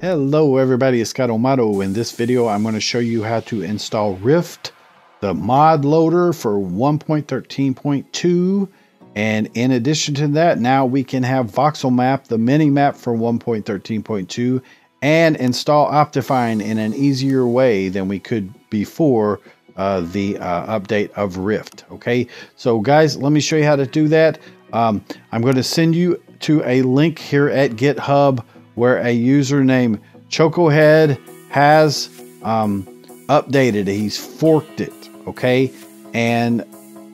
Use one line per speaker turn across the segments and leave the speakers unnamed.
Hello everybody, it's ScottoMotto. In this video, I'm going to show you how to install Rift, the mod loader for 1.13.2. And in addition to that, now we can have Voxel Map, the mini map for 1.13.2, and install Optifine in an easier way than we could before uh, the uh, update of Rift. Okay, so guys, let me show you how to do that. Um, I'm going to send you to a link here at GitHub where a user named Chocohead has um, updated it. He's forked it, okay? And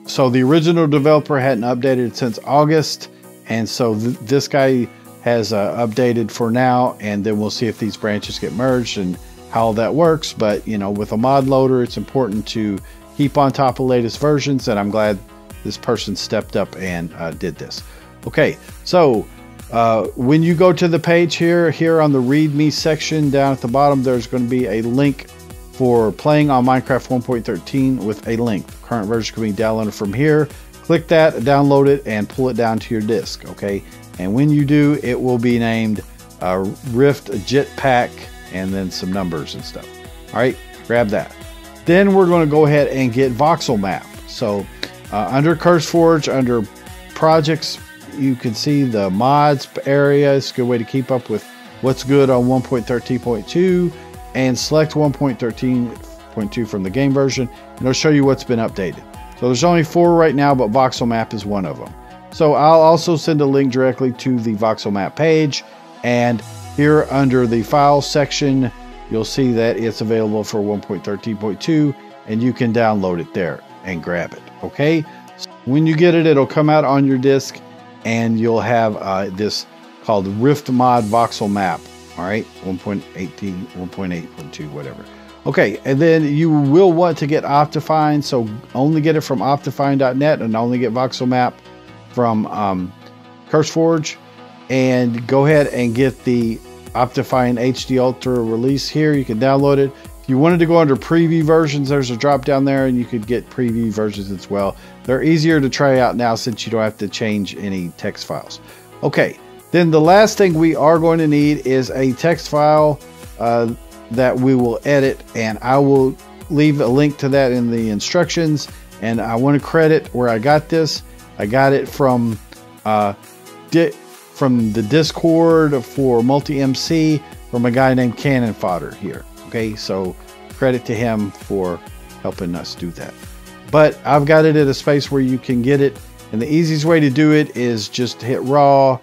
so the original developer hadn't updated since August, and so th this guy has uh, updated for now, and then we'll see if these branches get merged and how that works. But you know, with a mod loader, it's important to keep on top of latest versions, and I'm glad this person stepped up and uh, did this. Okay, so uh, when you go to the page here, here on the README section down at the bottom, there's going to be a link for playing on Minecraft 1.13 with a link. Current version can be downloaded from here. Click that, download it, and pull it down to your disk. Okay, and when you do, it will be named uh, Rift jitpack and then some numbers and stuff. All right, grab that. Then we're going to go ahead and get Voxel Map. So uh, under CurseForge, under projects, you can see the mods area. It's a good way to keep up with what's good on 1.13.2 and select 1.13.2 from the game version and it'll show you what's been updated. So there's only four right now, but Voxel Map is one of them. So I'll also send a link directly to the Voxel Map page and here under the file section, you'll see that it's available for 1.13.2 and you can download it there and grab it. Okay. When you get it, it'll come out on your disk and you'll have uh, this called Rift Mod Voxel Map. All right, 1.18, 1.8.2, whatever. Okay, and then you will want to get Optifine, so only get it from Optifine.net and only get Voxel Map from um, CurseForge. And go ahead and get the Optifine HD Ultra release here. You can download it. You wanted to go under preview versions, there's a drop down there and you could get preview versions as well. They're easier to try out now since you don't have to change any text files. Okay, then the last thing we are going to need is a text file uh, that we will edit and I will leave a link to that in the instructions and I want to credit where I got this. I got it from uh, from the Discord for Multi-MC from a guy named Cannon Fodder here. Okay, so credit to him for helping us do that. But I've got it at a space where you can get it. And the easiest way to do it is just hit raw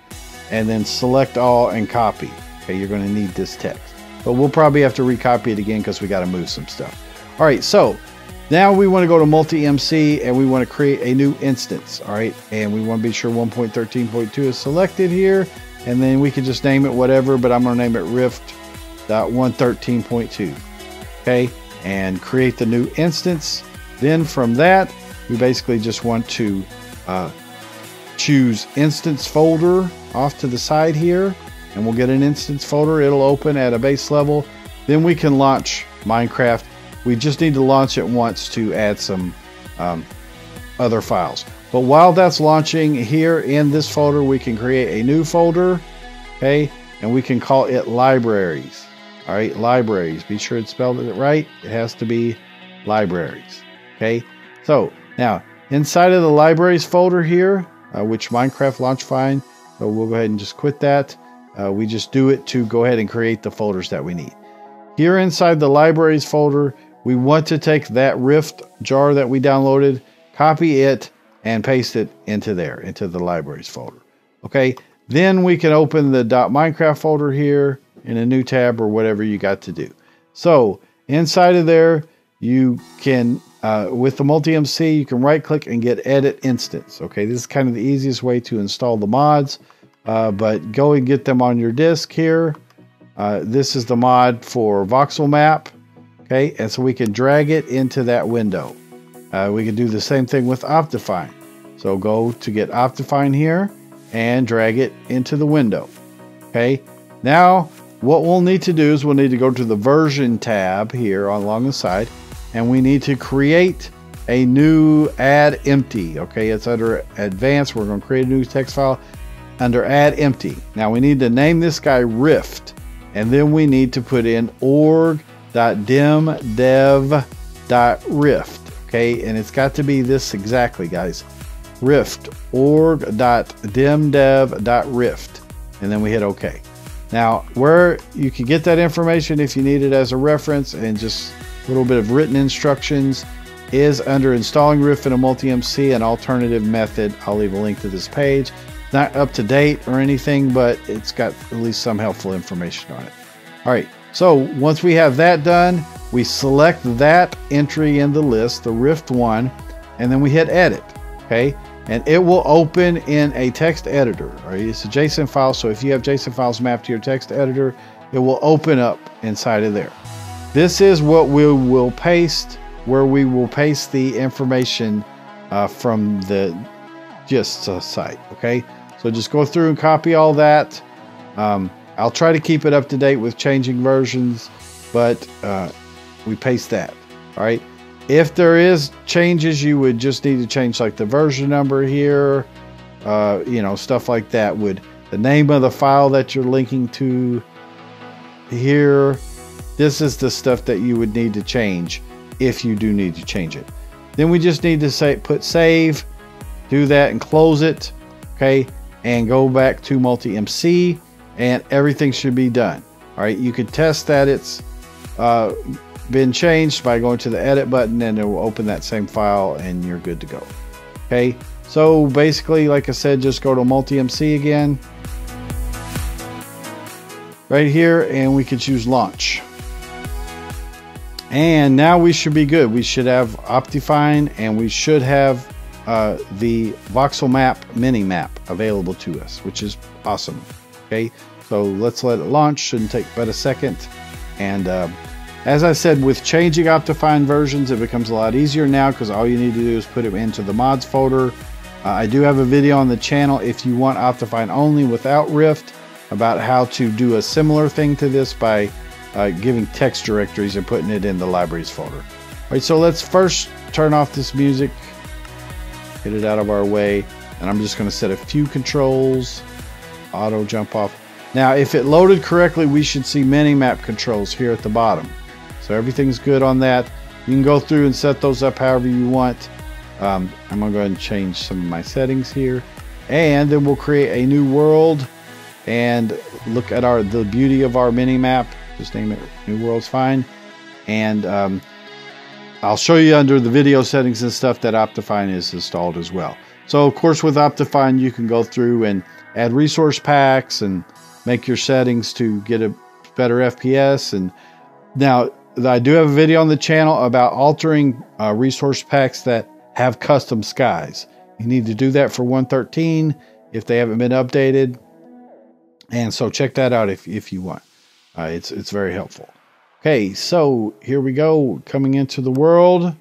and then select all and copy. Okay, you're going to need this text. But we'll probably have to recopy it again because we got to move some stuff. All right, so now we want to go to multi-MC and we want to create a new instance. All right, and we want to be sure 1.13.2 is selected here. And then we can just name it whatever, but I'm going to name it Rift.113.2. Okay, and create the new instance. Then from that, we basically just want to uh, choose instance folder off to the side here and we'll get an instance folder. It'll open at a base level. Then we can launch Minecraft. We just need to launch it once to add some um, other files. But while that's launching here in this folder, we can create a new folder, okay? And we can call it libraries. All right, libraries. Be sure it's spelled it right. It has to be libraries. Okay, so now inside of the libraries folder here, uh, which Minecraft launch fine, so we'll go ahead and just quit that. Uh, we just do it to go ahead and create the folders that we need. Here inside the libraries folder, we want to take that Rift jar that we downloaded, copy it, and paste it into there, into the libraries folder. Okay, then we can open the .minecraft folder here in a new tab or whatever you got to do. So inside of there, you can uh, with the multi-MC, you can right click and get edit instance. Okay, this is kind of the easiest way to install the mods, uh, but go and get them on your disk here. Uh, this is the mod for voxel map. Okay, and so we can drag it into that window. Uh, we can do the same thing with Optifine. So go to get Optifine here and drag it into the window. Okay, now what we'll need to do is we'll need to go to the version tab here along the side and we need to create a new add empty. Okay, it's under advanced. We're going to create a new text file under add empty. Now we need to name this guy Rift. and then we need to put in org.dimdev.rift. Okay, and it's got to be this exactly, guys. Rift org.dimdev.rift, and then we hit OK. Now, where you can get that information if you need it as a reference and just a little bit of written instructions is under installing Rift in a multi-MC, an alternative method. I'll leave a link to this page. Not up to date or anything, but it's got at least some helpful information on it. All right, so once we have that done, we select that entry in the list, the Rift one, and then we hit edit, okay? And it will open in a text editor, right? It's a JSON file, so if you have JSON files mapped to your text editor, it will open up inside of there. This is what we will paste, where we will paste the information uh, from the GIST site, okay? So just go through and copy all that. Um, I'll try to keep it up to date with changing versions, but uh, we paste that. All right. If there is changes, you would just need to change like the version number here, uh, you know, stuff like that. Would the name of the file that you're linking to here? This is the stuff that you would need to change if you do need to change it. Then we just need to say put save, do that and close it. Okay, and go back to multi MC, and everything should be done. All right, you could test that it's uh, been changed by going to the edit button and it will open that same file and you're good to go. Okay, so basically, like I said, just go to multi-MC again. Right here, and we can choose launch. And now we should be good. We should have Optifine and we should have uh, the voxel map mini map available to us, which is awesome. Okay, so let's let it launch. Shouldn't take but a second. And uh, as I said, with changing Optifine versions, it becomes a lot easier now because all you need to do is put it into the mods folder. Uh, I do have a video on the channel if you want Optifine only without Rift about how to do a similar thing to this by uh, giving text directories and putting it in the libraries folder. All right, so let's first turn off this music, get it out of our way, and I'm just going to set a few controls, auto jump off. Now, if it loaded correctly, we should see many map controls here at the bottom. So everything's good on that. You can go through and set those up however you want. Um, I'm to go ahead and change some of my settings here. And then we'll create a new world and look at our the beauty of our mini map. Just name it New World's fine. And um, I'll show you under the video settings and stuff that Optifine is installed as well. So of course with Optifine you can go through and add resource packs and make your settings to get a better FPS. And now I do have a video on the channel about altering uh, resource packs that have custom skies. You need to do that for 113 if they haven't been updated. And so check that out if, if you want. Uh, it's, it's very helpful. Okay, so here we go, coming into the world,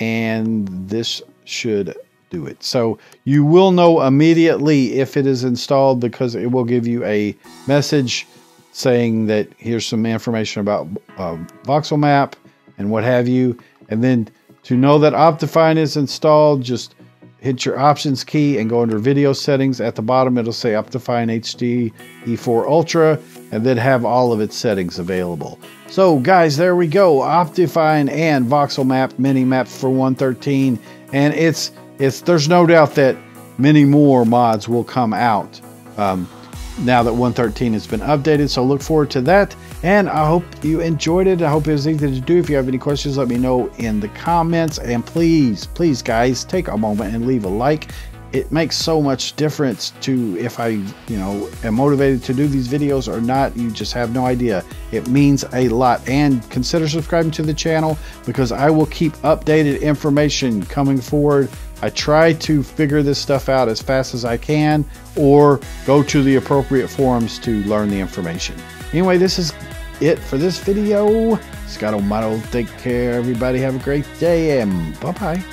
and this should do it. So you will know immediately if it is installed because it will give you a message saying that here's some information about uh, voxel map and what have you. And then to know that Optifine is installed, just hit your options key and go under video settings. At the bottom, it'll say Optifine HD E4 Ultra and then have all of its settings available. So guys, there we go. Optifine and voxel map mini map for 113. And it's, it's, there's no doubt that many more mods will come out. Um, now that 113 has been updated. So look forward to that. And I hope you enjoyed it. I hope it was easy to do. If you have any questions, let me know in the comments. And please, please, guys, take a moment and leave a like. It makes so much difference to if I, you know, am motivated to do these videos or not. You just have no idea. It means a lot. And consider subscribing to the channel because I will keep updated information coming forward I try to figure this stuff out as fast as I can or go to the appropriate forums to learn the information. Anyway, this is it for this video. ScottoMotto, take care, everybody. Have a great day and bye bye.